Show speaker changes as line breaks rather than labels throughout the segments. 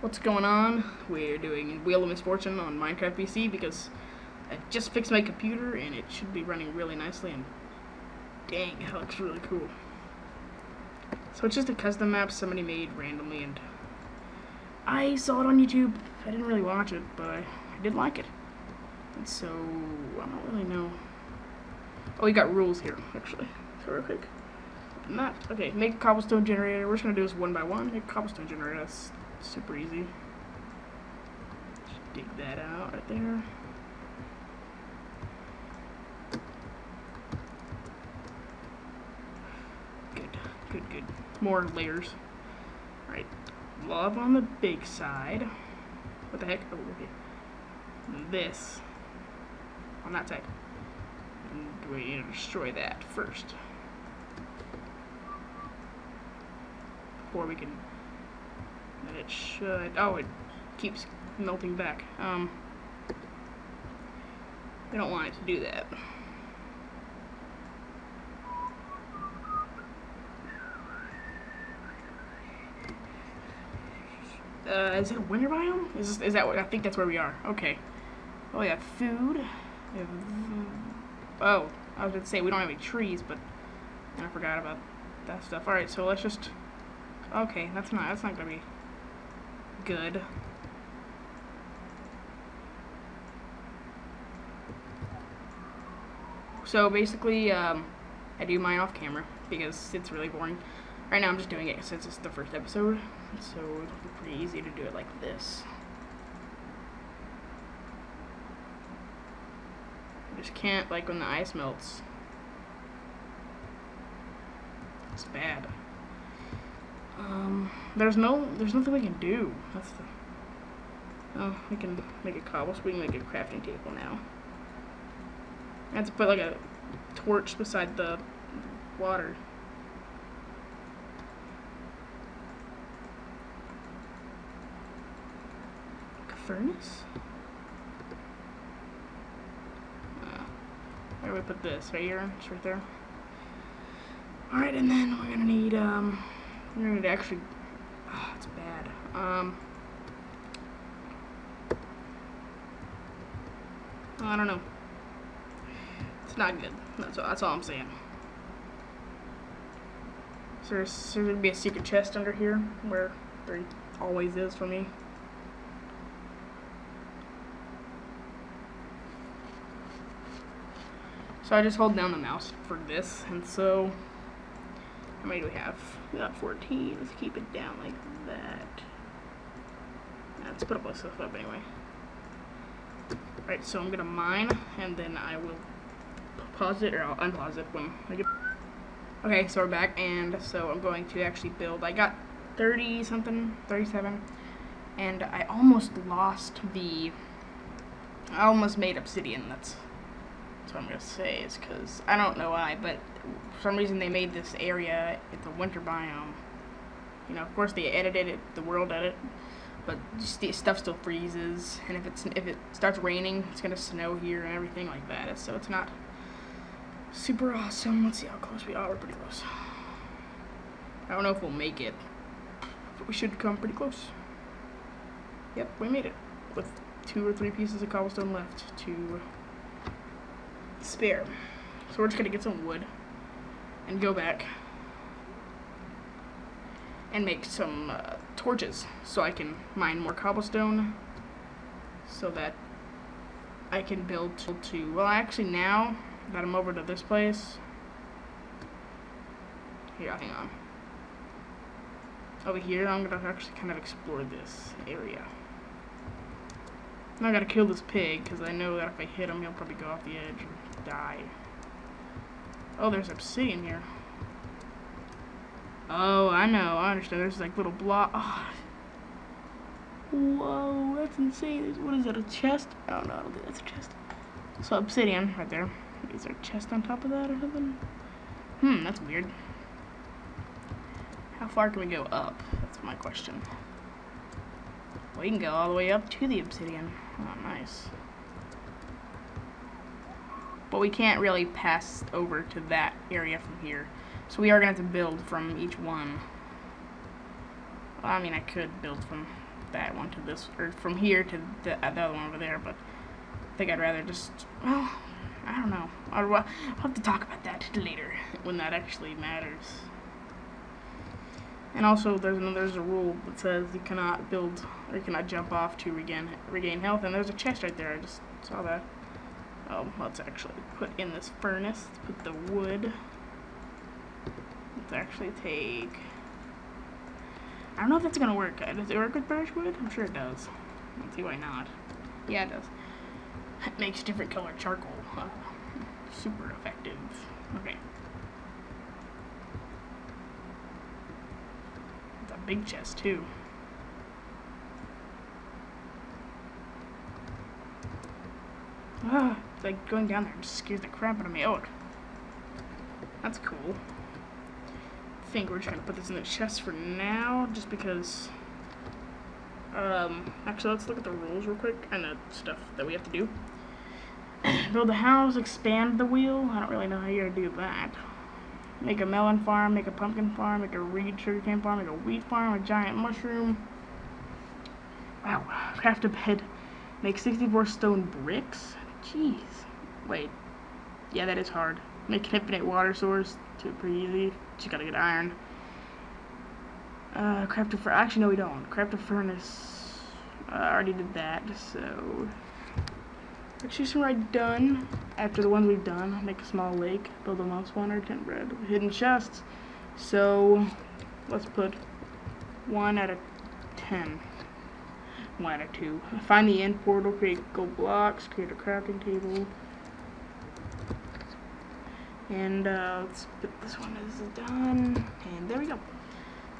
What's going on? We're doing Wheel of Misfortune on Minecraft PC because I just fixed my computer and it should be running really nicely and dang, that looks really cool. So it's just a custom map somebody made randomly and I saw it on YouTube. I didn't really watch it, but I, I did like it. And so, I don't really know. Oh, we got rules here, actually. So real quick. Not, okay, make a cobblestone generator. We're just going to do this one by one. Make a cobblestone generator. That's super easy. Just dig that out right there. Good, good, good. More layers. Right. Love on the big side. What the heck? Oh, okay. This. On that side. And we need to destroy that first. Before we can it should, oh, it keeps melting back. Um, we don't want it to do that. Uh, is it a winter biome? Is, this, is that what, I think that's where we are. Okay. Oh, yeah, food. Have, oh, I was going to say we don't have any trees, but I forgot about that stuff. Alright, so let's just, okay, that's not, that's not going to be good. So basically, um, I do mine off camera because it's really boring. Right now I'm just doing it since it's the first episode, so be pretty easy to do it like this. I just can't, like when the ice melts. It's bad. Um, there's no, there's nothing we can do. That's the, oh, we can make a cobble, so we can make a crafting table now. I have to put like a torch beside the water. Like a furnace? Uh, where do we put this? Right here? It's right there. Alright, and then we're gonna need, um, gonna actually, oh, it's bad. Um, I don't know. It's not good. That's all, that's all I'm saying. So there's, there's gonna be a secret chest under here where there always is for me. So I just hold down the mouse for this, and so how many do we have? We got 14. Let's keep it down like that. let's put a bunch of stuff up anyway. Alright, so I'm gonna mine, and then I will pause it, or I'll unpause it when I get... Okay, so we're back, and so I'm going to actually build. I got 30 something, 37, and I almost lost the... I almost made obsidian, that's that's what I'm gonna say is because I don't know why, but for some reason they made this area it's a winter biome. You know, of course they edited it, the world edit, but the stuff still freezes, and if it's if it starts raining, it's gonna snow here and everything like that. So it's not super awesome. Let's see how close we are. We're pretty close. I don't know if we'll make it, but we should come pretty close. Yep, we made it with two or three pieces of cobblestone left to spare. So we're just gonna get some wood and go back and make some uh, torches so I can mine more cobblestone so that I can build to, well actually now that I'm over to this place, here, hang on. Over here, I'm gonna actually kind of explore this area. Now I gotta kill this pig, because I know that if I hit him, he'll probably go off the edge and die. Oh, there's obsidian here. Oh, I know. I understand. There's like little block. Oh. Whoa, that's insane. What is that, a chest? Oh, no, I don't think that's a chest. So, obsidian right there. Is there a chest on top of that or something? Hmm, that's weird. How far can we go up? That's my question. We can go all the way up to the obsidian. Oh, nice. But we can't really pass over to that area from here. So we are going to have to build from each one. Well, I mean, I could build from that one to this, or from here to the, uh, the other one over there, but I think I'd rather just, well, I don't know. I'll, I'll have to talk about that later, when that actually matters. And also, there's another there's a rule that says you cannot build or you cannot jump off to regain regain health. And there's a chest right there. I just saw that. Oh, let's actually put in this furnace. Let's put the wood. Let's actually take. I don't know if that's gonna work. Does it work with birch wood? I'm sure it does. Let's see why not. Yeah, it does. It makes different colored charcoal. Uh, super effective. Okay. It's a big chest too. Ah, like going down there just scares the crap out of me. Oh, that's cool. I think we're just gonna put this in the chest for now, just because. Um, actually, let's look at the rules real quick and the stuff that we have to do. Build a house, expand the wheel. I don't really know how you're gonna do that. Make a melon farm, make a pumpkin farm, make a reed sugarcane farm, make a wheat farm, a giant mushroom. Wow, craft a bed. Make 64 stone bricks. Jeez. Wait. Yeah, that is hard. Make an infinite water source. Too pretty easy. Just gotta get iron. Uh, craft a furnace. Actually, no, we don't. Craft a furnace. Uh, I already did that, so. Let's choose some right done. After the ones we've done, make a small lake, build a mouse spawner, tent bread, hidden chests. So, let's put one out of ten. Of two. Find the end portal, create gold blocks, create a crafting table. And uh, let's put this one as done. And there we go.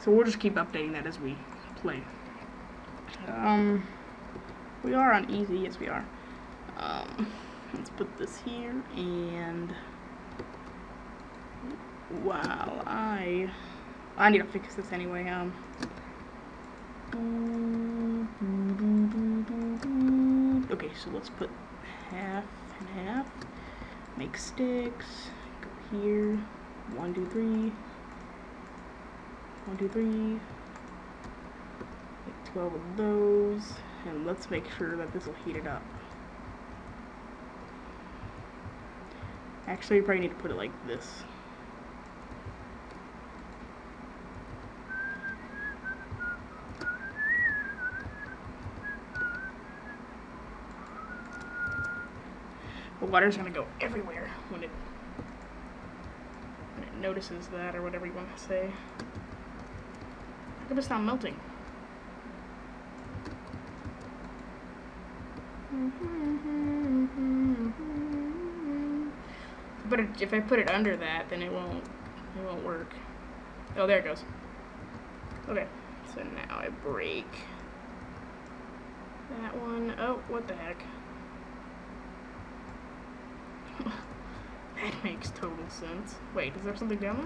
So we'll just keep updating that as we play. Um, we are on easy, yes we are. Um, let's put this here and while I I need to fix this anyway. Um. So let's put half and half. Make sticks. Go here. One, two, three. One, two, three. Make 12 of those. And let's make sure that this will heat it up. Actually, you probably need to put it like this. Water's gonna go everywhere when it when it notices that or whatever you want to say. How come it's not melting? But if I put it under that, then it won't it won't work. Oh, there it goes. Okay, so now I break that one. Oh, what the heck? That makes total sense. Wait, is there something down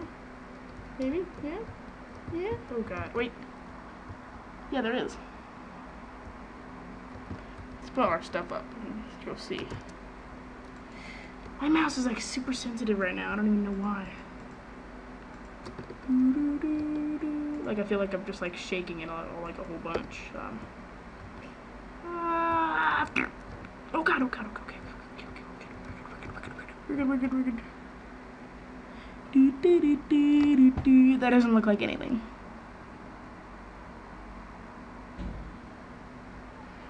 there? Maybe? Yeah? Yeah? Oh god, wait. Yeah, there is. Let's put our stuff up you'll see. My mouse is like super sensitive right now. I don't even know why. Like I feel like I'm just like shaking it all, like a whole bunch. Um, uh, oh god! Oh god! Okay. Okay. We're good. Do, do, do. That doesn't look like anything.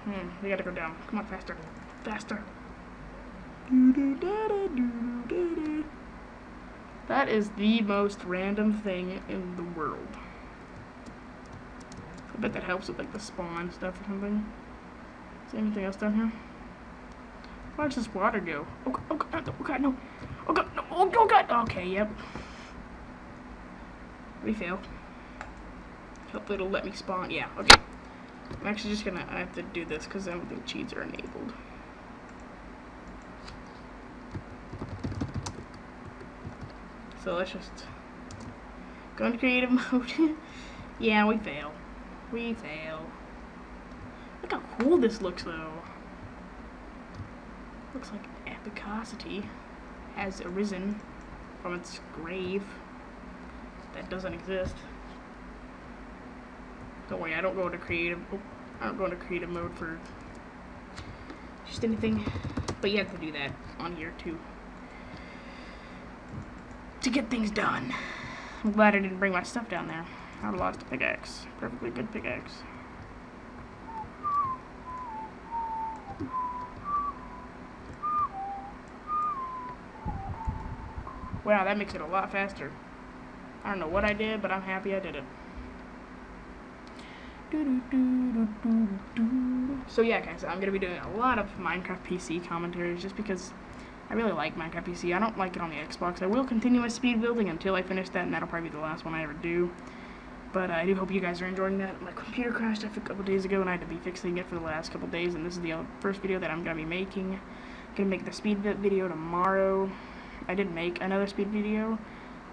Hmm. We gotta go down. Come on, faster. Faster. That is the most random thing in the world. I bet that helps with like the spawn stuff or something. Is there anything else down here? Where does this water go? Oh, oh, God, oh God, no. Oh God, no. Oh, oh God. Okay, yep. We fail. Hopefully it'll let me spawn. Yeah, okay. I'm actually just gonna, I have to do this because I don't think cheats are enabled. So let's just go into creative mode. yeah, we fail. We fail. Look how cool this looks though. Looks like epicosity has arisen from its grave that doesn't exist. Don't worry, I don't go into creative. Oh, don't go into creative mode for just anything. But you have to do that on here too. To get things done. I'm glad I didn't bring my stuff down there. I lost a pickaxe. Perfectly good pickaxe. Wow, that makes it a lot faster. I don't know what I did, but I'm happy I did it. So yeah, guys, I'm going to be doing a lot of Minecraft PC commentaries just because I really like Minecraft PC. I don't like it on the Xbox. I will continue my speed building until I finish that, and that'll probably be the last one I ever do. But uh, I do hope you guys are enjoying that. My computer crashed a couple days ago, and I had to be fixing it for the last couple days, and this is the first video that I'm going to be making. I'm going to make the speed video tomorrow. I did make another speed video,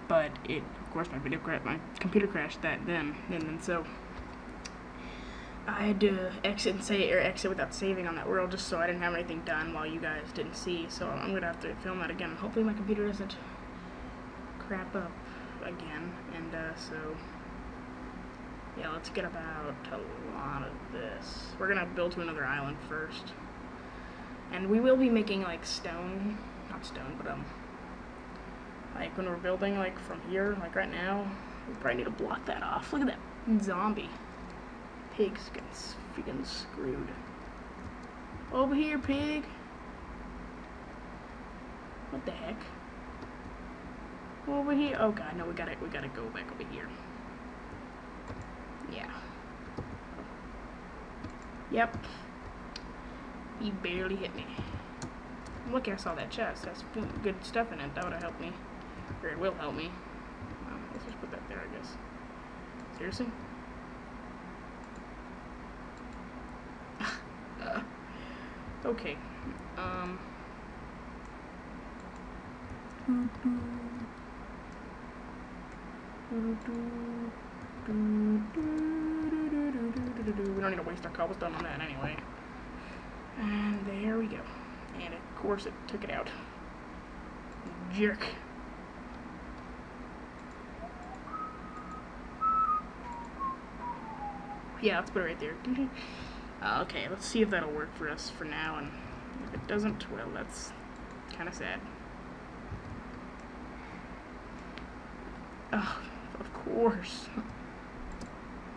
but it, of course, my video crashed, my computer crashed that then, and then so I had to exit and say or exit without saving on that world just so I didn't have anything done while you guys didn't see. So I'm gonna have to film that again. Hopefully my computer doesn't crap up again. And uh, so yeah, let's get about a lot of this. We're gonna build to another island first, and we will be making like stone, not stone, but um, like when we're building like from here, like right now, we probably need to block that off. Look at that zombie pig's getting freaking screwed. Over here, pig. What the heck? Over here. Oh god, no, we gotta we gotta go back over here. Yeah. Yep. He barely hit me. Look, I saw that chest. That's good stuff in it. That would have helped me. Or it will help me. Um, let's just put that there, I guess. Seriously? Okay. Um. We don't need to waste our cobblestone on that anyway. And there we go. And of course it took it out. Jerk. Yeah, let's put it right there. Uh, okay, let's see if that'll work for us for now, and if it doesn't, well, that's kind of sad. Oh, of course.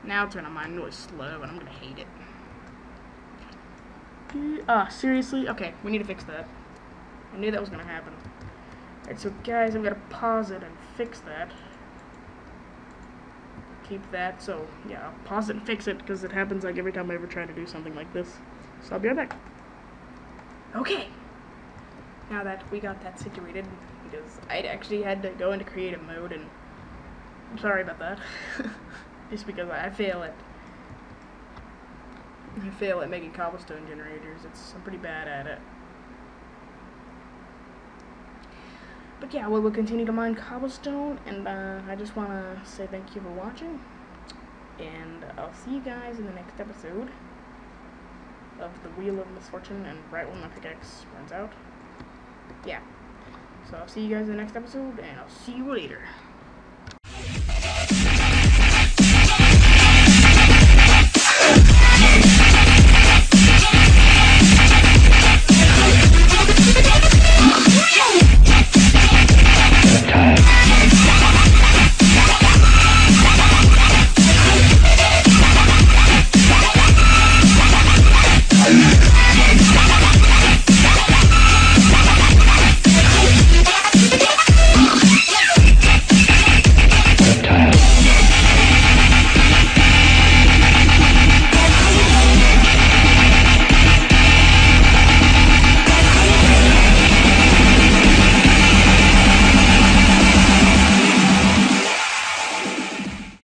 Now it's gonna mine really slow, and I'm gonna hate it. Ah, uh, seriously? Okay, we need to fix that. I knew that was gonna happen. Alright, so guys, I'm gonna pause it and fix that keep that. So yeah, pause it and fix it because it happens like every time I ever try to do something like this. So I'll be right back. Okay. Now that we got that situated, because I actually had to go into creative mode and I'm sorry about that. Just because I fail at I fail at making cobblestone generators. It's I'm pretty bad at it. But yeah, we will continue to mine cobblestone, and uh, I just want to say thank you for watching, and I'll see you guys in the next episode of the Wheel of Misfortune, and right when my pickaxe runs out. Yeah. So I'll see you guys in the next episode, and I'll see you later.